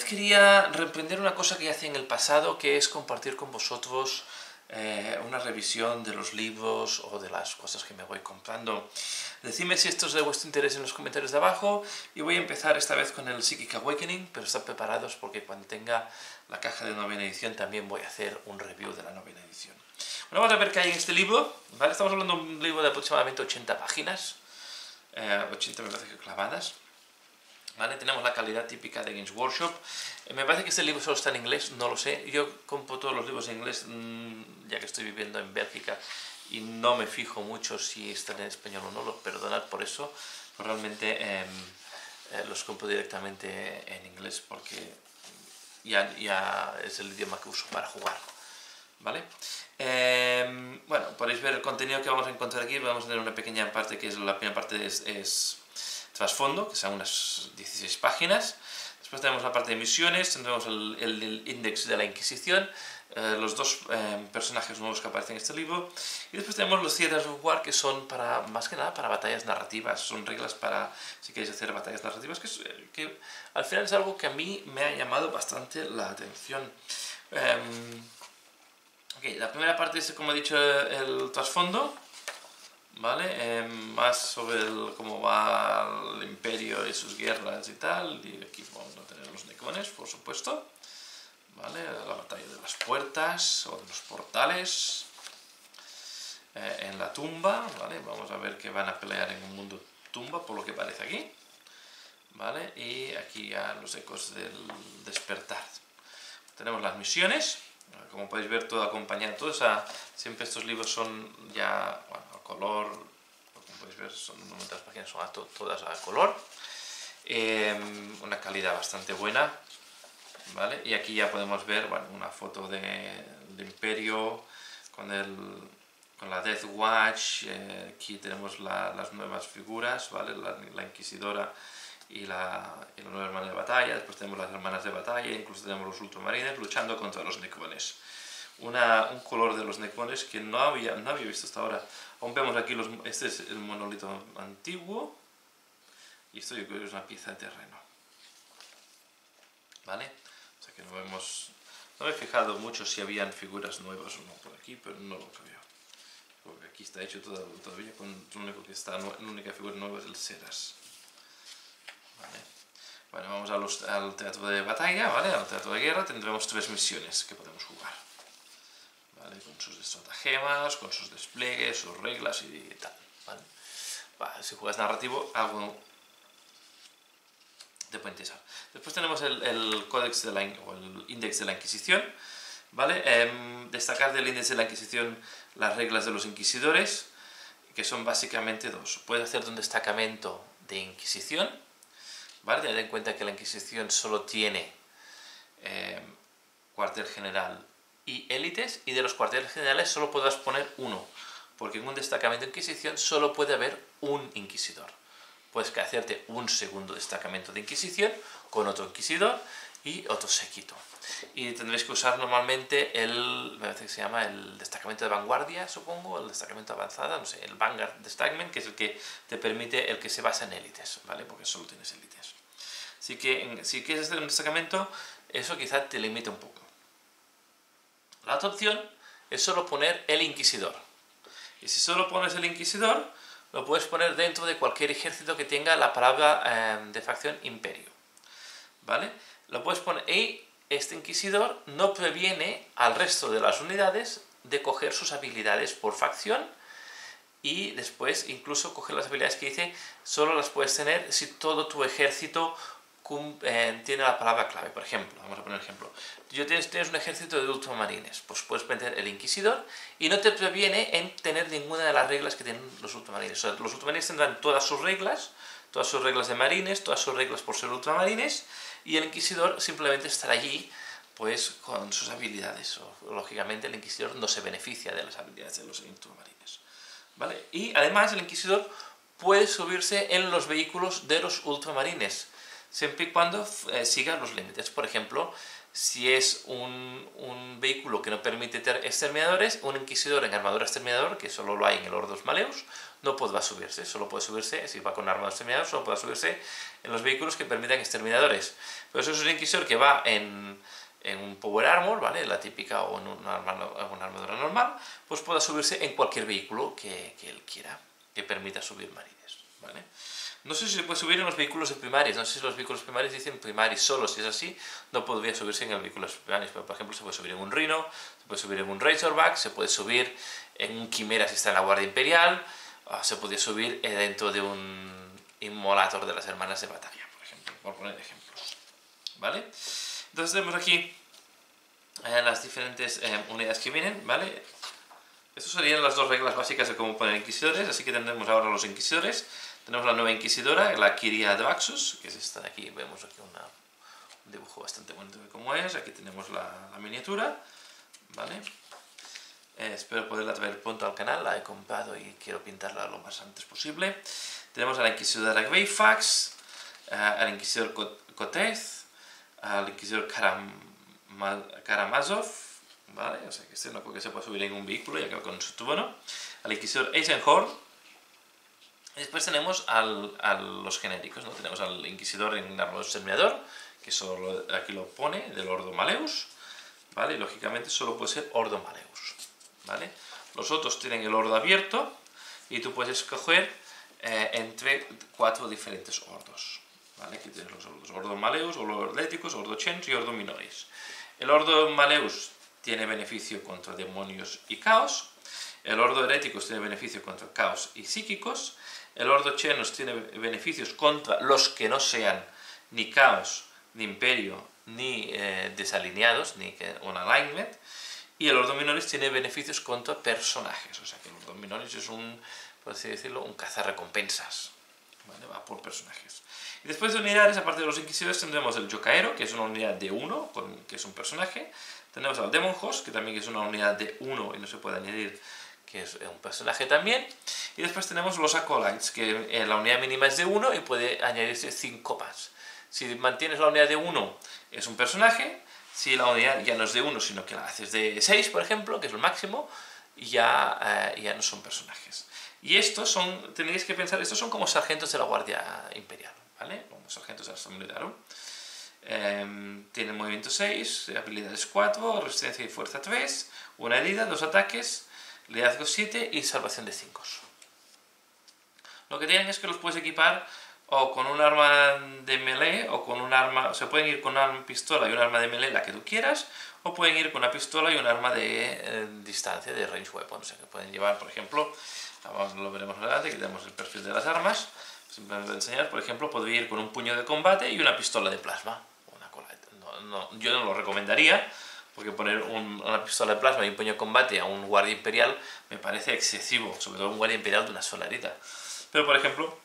vez quería reprender una cosa que ya hacía en el pasado, que es compartir con vosotros eh, una revisión de los libros o de las cosas que me voy comprando. Decidme si esto es de vuestro interés en los comentarios de abajo y voy a empezar esta vez con el Psychic Awakening, pero estad preparados porque cuando tenga la caja de novena edición también voy a hacer un review de la novena edición. Bueno, vamos a ver qué hay en este libro. ¿vale? Estamos hablando de un libro de aproximadamente 80 páginas, 80 eh, me parece que clavadas. Tenemos la calidad típica de Games Workshop. Eh, me parece que este libro solo está en inglés, no lo sé. Yo compro todos los libros en inglés, mm, ya que estoy viviendo en Bélgica, y no me fijo mucho si están en español o no, lo perdonad por eso. realmente em, eh, los compro directamente en inglés porque ya, ya es el idioma que uso para jugar. ¿Vale? Em, bueno, podéis ver el contenido que vamos a encontrar aquí. Vamos a tener una pequeña parte que es la primera parte es trasfondo, que son unas 16 páginas. Después tenemos la parte de misiones, tendremos el, el, índice de la Inquisición, eh, los dos eh, personajes nuevos que aparecen en este libro. Y después tenemos los Theaters of War, que son para, más que nada para batallas narrativas. Son reglas para, si queréis hacer batallas narrativas, que, que al final es algo que a mí me ha llamado bastante la atención. Em, okay, la primera parte es, como he dicho, el trasfondo. ¿Vale? Eh, más sobre cómo va el imperio y sus guerras y tal, y aquí vamos a tener los necones, por supuesto, ¿vale? La batalla de las puertas o de los portales, eh, en la tumba, ¿vale? Vamos a ver que van a pelear en un mundo tumba, por lo que parece aquí, ¿vale? Y aquí ya los ecos del despertar. Tenemos las misiones, como podéis ver todo acompañado, todo esa, siempre estos libros son ya, bueno, color, como podéis ver, son nuestras páginas son todas a color, em, una calidad bastante buena, ¿vale? Y aquí ya podemos ver, bueno, una foto de, Imperio con, el, con la Death Watch, eh, aquí tenemos las nuevas figuras, ¿vale? La, Inquisidora y la, y la, nueva hermana de batalla, después tenemos las hermanas de batalla, incluso tenemos los ultramarines luchando contra los necrones un color de los necones que no había, no había visto hasta ahora. Aún vemos aquí, los, este es el monolito antiguo y esto yo creo que es una pieza de terreno. ¿Vale? O sea que no vemos... No me he fijado mucho si habían figuras nuevas o no por aquí, pero no lo creo. Porque aquí está hecho todo, todavía con lo único que está, la única figura nueva es el Ceras. ¿Vale? Bueno, vamos a los, al teatro de batalla, ¿vale? Al teatro de guerra tendremos tres misiones que podemos jugar con sus estratagemas, con sus despliegues, sus reglas y tal. si juegas narrativo, algo te puede interesar. Después tenemos el, el códex de la, o el índice de la Inquisición. ¿vale? Em, destacar del índice de la Inquisición las reglas de los inquisidores, que son básicamente dos. Puedes hacer un destacamento de Inquisición, ¿vale? Tened en cuenta que la Inquisición solo tiene em, cuartel general y élites y de los cuarteles generales solo podrás poner uno, porque en un destacamento de Inquisición solo puede haber un inquisidor. Puedes hacerte un segundo destacamento de Inquisición con otro inquisidor y otro séquito. Y tendréis que usar normalmente el, me parece que se llama el destacamento de vanguardia, supongo, el destacamento avanzada, no sé, el Vanguard Destacament, que es el que te permite, el que se basa en élites, ¿vale? Porque solo tienes élites. Así que si quieres hacer un destacamento, eso quizá te limita un poco. La otra opción es solo poner el inquisidor. Y si solo pones el inquisidor, lo puedes poner dentro de cualquier ejército que tenga la palabra em, de facción imperio. ¿Vale? Lo puedes poner y este inquisidor no previene al resto de las unidades de coger sus habilidades por facción y después incluso coger las habilidades que dice solo las puedes tener si todo tu ejército eh, tiene la palabra clave. Por ejemplo, vamos a poner un ejemplo. Yo tienes, tienes un ejército de ultramarines, pues puedes meter el Inquisidor y no te previene en tener ninguna de las reglas que tienen los ultramarines. los ultramarines tendrán todas sus reglas, todas sus reglas de marines, todas sus reglas por ser ultramarines y el Inquisidor simplemente estará allí pues con sus habilidades. lógicamente el Inquisidor no se beneficia de las habilidades de los ultramarines. ¿Vale? Y además el Inquisidor puede subirse en los vehículos de los ultramarines siempre y cuando eh, siga los límites. Por ejemplo, si es un, vehículo que no permite tener exterminadores, un inquisidor en armadura exterminador, que solo lo hay en el Ordos Maleus, no podrá subirse, solo puede subirse, si va con arma de exterminador, solo puede subirse en los vehículos que permitan exterminadores. Pero eso es un inquisidor que va en, en un Power Armor, ¿vale? La típica o en una, armadura normal, pues pueda subirse en cualquier vehículo que, que él quiera, que permita subir marides, ¿vale? No sé si se puede subir en los vehículos de primarios, no sé si los vehículos primarios dicen primarios solo, si es así, no podría subirse en el vehículo primarios, pero por ejemplo se puede subir en un Rhino, se puede subir en un Razorback, se puede subir en un Quimera si está en la Guardia Imperial, se podría subir eh, dentro de un Immolator de las Hermanas de Batalla, por ejemplo, por poner ejemplos, ¿vale? Entonces tenemos aquí eh, las diferentes eh, unidades que vienen, ¿vale? Estas serían las dos reglas básicas de cómo poner inquisidores, así que tendremos ahora los inquisidores. Tenemos la nueva inquisidora, la Kiria de Vaxus, que es esta de aquí, vemos aquí un dibujo bastante bonito de cómo es, aquí tenemos la, miniatura, ¿vale? Eh, espero poderla traer pronto al canal, la he comprado y quiero pintarla lo más antes posible. Tenemos a la inquisidora Gweifax, al inquisidor Kotez, al inquisidor Karamazov, ¿vale? O sea que este no creo que se pueda subir en un vehículo, ya que con su tubo no. Al inquisidor Eisenhorn. Después tenemos al, a los genéricos, ¿no? Tenemos al inquisidor en armador exterminador, que solo aquí lo pone, del Ordo Maleus, ¿vale? Y lógicamente solo puede ser Ordo Maleus, ¿vale? Los otros tienen el Ordo abierto y tú puedes escoger eh, entre cuatro diferentes ordos, Aquí tienes los ordos, Ordo Maleus, Ordo Atléticos, Ordo Chens y Ordo Minoris. El Ordo Maleus tiene beneficio contra demonios y caos, el Ordo Heréticos tiene beneficio contra caos y psíquicos, el Ordo Chenos tiene beneficios contra los que no sean ni caos, ni imperio, ni eh, desalineados, ni un alignment, y el Ordo Minoris tiene beneficios contra personajes, o sea que el Ordo Minoris es un, por así decirlo, un cazarrecompensas, ¿vale? va por personajes. Y después de unidades, aparte de los inquisidores, tendremos el Yokaero, que es una unidad de 1, que es un personaje. Tenemos al Demon Host, que también es una unidad de 1 y no se puede añadir, que es un personaje también. Y después tenemos los Acolytes, que eh, la unidad mínima es de 1 y puede añadirse 5 más. Si mantienes la unidad de 1, es un personaje. Si la unidad ya no es de 1, sino que la haces de 6, por ejemplo, que es el máximo, ya, eh, ya no son personajes. Y estos son, tenéis que pensar, estos son como sargentos de la Guardia Imperial. ¿vale? Como sargentos de la Asamblea eh, tiene movimiento 6, habilidades 4, resistencia y fuerza 3, una herida, dos ataques, liderazgo 7 y salvación de 5. Lo que tienen es que los puedes equipar o con un arma de melee o con un arma, se pueden ir con una pistola y un arma de melee, la que tú quieras, o pueden ir con una pistola y un arma de eh, distancia, de range weapon, o sea que pueden llevar, por ejemplo, vamos, lo veremos adelante, aquí tenemos el perfil de las armas, Simplemente enseñar, por ejemplo, podría ir con un puño de combate y una pistola de plasma. Yo no lo recomendaría, porque poner una pistola de plasma y un puño de combate a un guardia imperial me parece excesivo, sobre todo un guardia imperial de una sola herida. Pero, por ejemplo,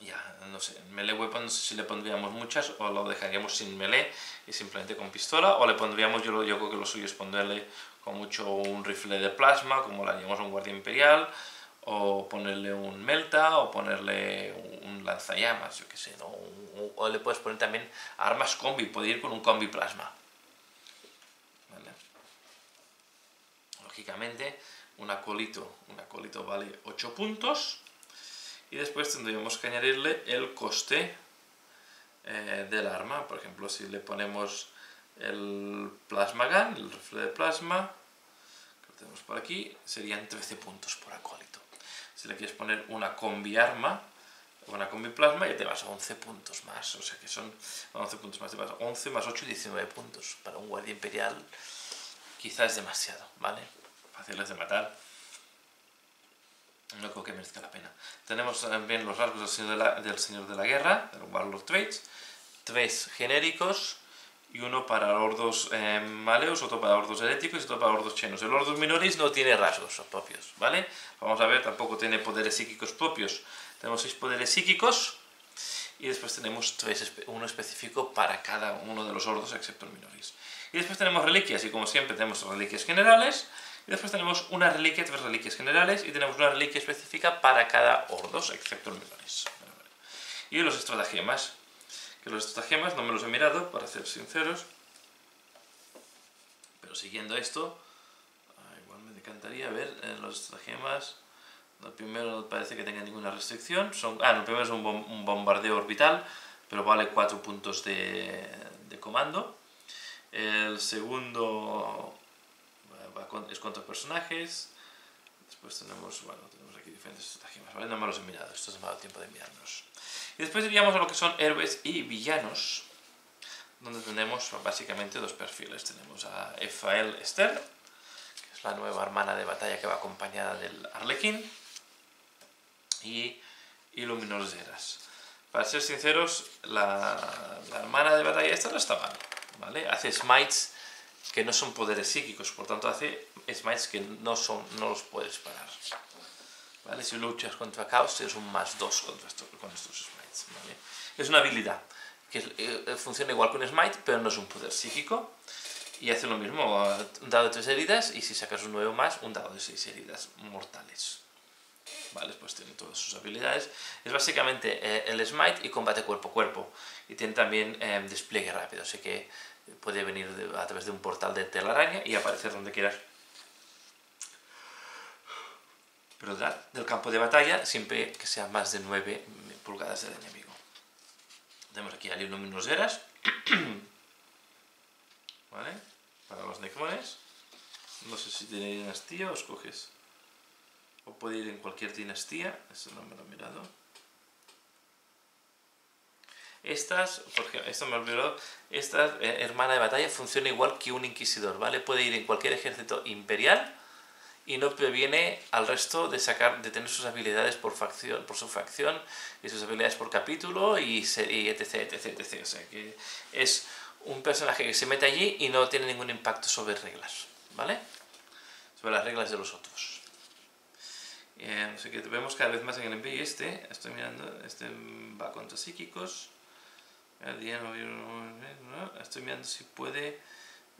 ya, no sé, melee weapon si le pondríamos muchas o lo dejaríamos sin melee y simplemente con pistola, o le pondríamos, yo, yo creo que lo suyo es ponerle con mucho un rifle de plasma, como le haríamos a un guardia imperial, o ponerle un melta o ponerle un lanzallamas, yo que sé, ¿no? o le puedes poner también armas combi, puede ir con un combi plasma. Lógicamente, un acolito, un acolito vale 8 puntos y después tendríamos que añadirle el coste eh, del arma, por ejemplo, si le ponemos el plasma gun, el rifle de plasma, que lo tenemos por aquí, serían 13 puntos por acólito. Si le quieres poner una combi arma una combi plasma, ya te vas a 11 puntos más. O sea que son 11 puntos más, te vas a 11 más 8, 19 puntos. Para un guardia imperial quizás es demasiado, ¿vale? Fáciles de matar. No creo que merezca la pena. Tenemos también los rasgos del Señor de la, del señor de la Guerra, del Warlord Traits. Tres genéricos y uno para ordos eh, maleos, otro para ordos heréticos y otro para ordos chenos. El ordos minoris no tiene rasgos propios, ¿vale? Vamos a ver, tampoco tiene poderes psíquicos propios. Tenemos seis poderes psíquicos y después tenemos tres, uno específico para cada uno de los ordos excepto el minoris. Y después tenemos reliquias y como siempre tenemos reliquias generales después tenemos una reliquia, tres reliquias generales y tenemos una reliquia específica para cada ordos excepto el minoris. Y los estratagemas que los estratagemas no me los he mirado, para ser sinceros. Pero siguiendo esto, ah, igual me encantaría ver en los estratagemas El primero parece que tenga ninguna restricción. Son, ah, el primero es un, bombardeo orbital, pero vale 4 puntos de, de comando. El segundo es contra personajes. Después tenemos, bueno, tenemos aquí diferentes estratagemas, ¿vale? No me los he mirado, esto es dado tiempo de mirarlos. Y después iríamos a lo que son héroes y villanos, donde tenemos básicamente dos perfiles. Tenemos a Efael Esther, que es la nueva hermana de batalla que va acompañada del Arlequín, y Illuminor Zeras. Para ser sinceros, la, la hermana de batalla esta no está mal, ¿vale? Hace smites que no son poderes psíquicos, por tanto hace smites que no, son, no los puedes parar. ¿Vale? Si luchas contra Caos, es un más 2 contra con estos smites. ¿vale? Es una habilidad que eh, funciona igual que un smite, pero no es un poder psíquico. Y hace lo mismo, un dado de 3 heridas, y si sacas un 9 más, un dado de 6 heridas mortales. ¿Vale? Pues tiene todas sus habilidades. Es básicamente eh, el smite y combate cuerpo a cuerpo. Y tiene también eh, despliegue rápido, así que puede venir a través de un portal de telaraña y aparecer donde quieras. Pero del campo de batalla siempre que sea más de 9 pulgadas del enemigo. Tenemos aquí a Luminos Eras. ¿Vale? Para los necrones. No sé si tiene dinastía o escoges. O puede ir en cualquier dinastía. Eso no me lo he mirado. Estas, porque esto me olvidó, esta eh, hermana de batalla funciona igual que un inquisidor, ¿vale? Puede ir en cualquier ejército imperial y no previene al resto de sacar de tener sus habilidades por facción por su facción y sus habilidades por capítulo y, y etc, etc, etc. O sea que es un personaje que se mete allí y no tiene ningún impacto sobre reglas, ¿vale? Sobre las reglas de los otros. Eh, así que vemos cada vez más en el MPI este, estoy mirando, este va contra psíquicos, el día no, no, estoy mirando si puede,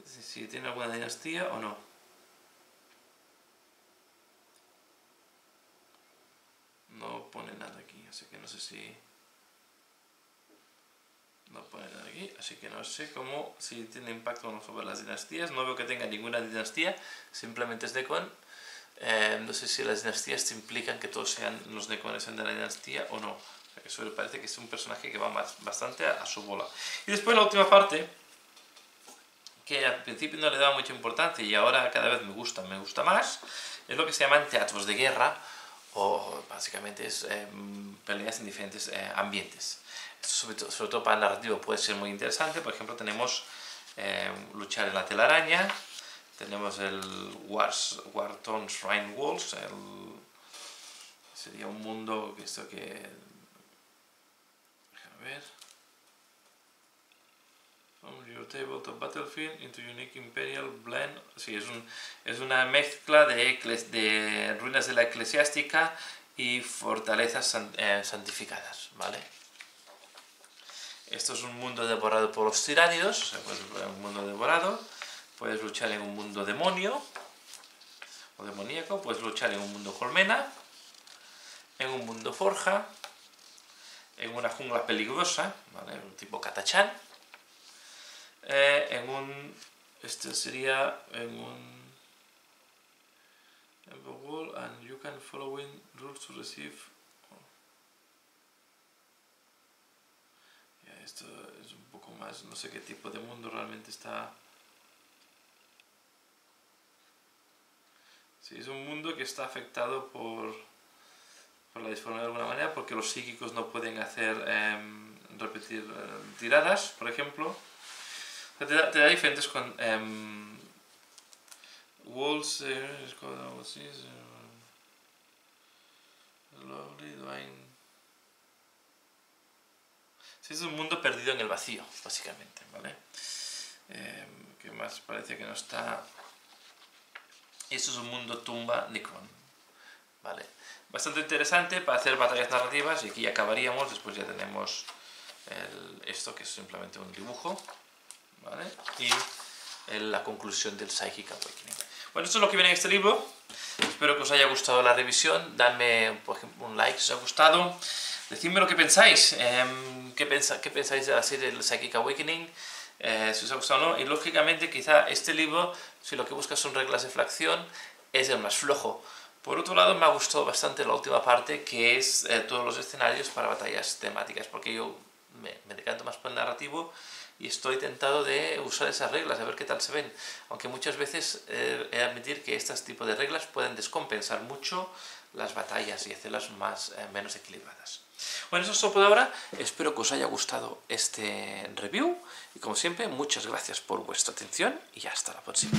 si tiene alguna dinastía o no. No pone nada aquí, así que no sé si... No pone nada aquí, así que no sé cómo, si tiene impacto o no sobre las dinastías. No veo que tenga ninguna dinastía, simplemente es Decon. Eh, no sé si las dinastías te implican que todos sean los Decones sean de la dinastía o no. Eso me parece que es un personaje que va bastante a, su bola. Y después la última parte, que al principio no le daba mucha importancia y ahora cada vez me gusta, me gusta más, es lo que se llaman teatros de guerra, o básicamente es em, peleas en diferentes eh, ambientes. sobre, todo para el narrativo puede ser muy interesante, por ejemplo tenemos em, luchar en la telaraña, tenemos el Wars, Warton Shrine Walls, sería un mundo que esto que ver. From your tabletop battlefield into unique imperial blend. Sí, es, un, es una mezcla de, de ruinas de la eclesiástica y fortalezas eh, santificadas, ¿vale? Esto es un mundo devorado por los tiránidos, o sea, puedes un mundo devorado, puedes luchar en un mundo demonio o demoníaco, puedes luchar en un mundo colmena, en un mundo forja, en una jungla peligrosa, ¿vale? un tipo Katachan, eh, en un, este sería en un wall and you can following rules to receive ya, esto es un poco más, no sé qué tipo de mundo realmente está sí, es un mundo que está afectado por por la disformidad de alguna manera, porque los psíquicos no pueden hacer em, repetir em, tiradas, por ejemplo. te, da, diferentes con em, walls, eh, lovely, divine. Sí, es un mundo perdido en el vacío, básicamente, ¿vale? que más parece que no está... Esto es un mundo tumba Nikon, ¿vale? Bastante interesante para hacer batallas narrativas y aquí acabaríamos, después ya tenemos esto que es simplemente un dibujo ¿vale? y la conclusión del Psychic Awakening. Bueno, esto es lo que viene en este libro, espero que os haya gustado la revisión, dadme por ejemplo un like si os ha gustado, decidme lo que pensáis, em, qué, qué pensáis de la serie del Psychic Awakening, eh, si os ha gustado o no, y lógicamente quizá este libro, si lo que buscas son reglas de fracción, es el más flojo, Por otro lado, me ha gustado bastante la última parte, que es eh, todos los escenarios para batallas temáticas, porque yo me, me decanto más por el narrativo y estoy tentado de usar esas reglas, a ver qué tal se ven. Aunque muchas veces eh, he de admitir que este tipo de reglas pueden descompensar mucho las batallas y hacerlas más, eh, menos equilibradas. Bueno, eso es todo por ahora. Espero que os haya gustado este review y como siempre, muchas gracias por vuestra atención y hasta la próxima.